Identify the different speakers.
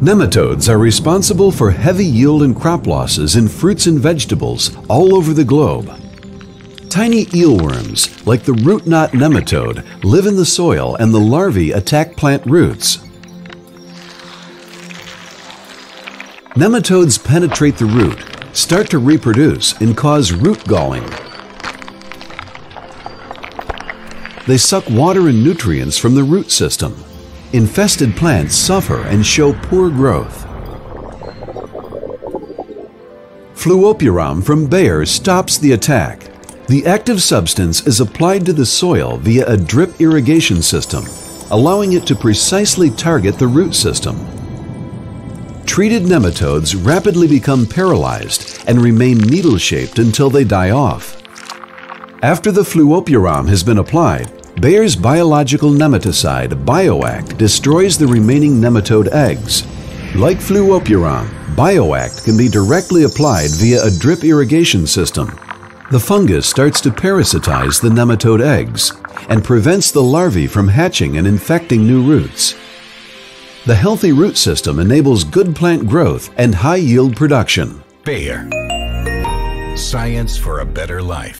Speaker 1: Nematodes are responsible for heavy yield and crop losses in fruits and vegetables all over the globe. Tiny eelworms, like the root knot nematode, live in the soil and the larvae attack plant roots. Nematodes penetrate the root, start to reproduce, and cause root galling. They suck water and nutrients from the root system. Infested plants suffer and show poor growth. Fluopyram from Bayer stops the attack. The active substance is applied to the soil via a drip irrigation system, allowing it to precisely target the root system. Treated nematodes rapidly become paralyzed and remain needle-shaped until they die off. After the fluopyram has been applied, Bayer's biological nematicide, BioAct, destroys the remaining nematode eggs. Like fluopyram, BioAct can be directly applied via a drip irrigation system. The fungus starts to parasitize the nematode eggs and prevents the larvae from hatching and infecting new roots. The healthy root system enables good plant growth and high yield production.
Speaker 2: Bayer. Science for a better life.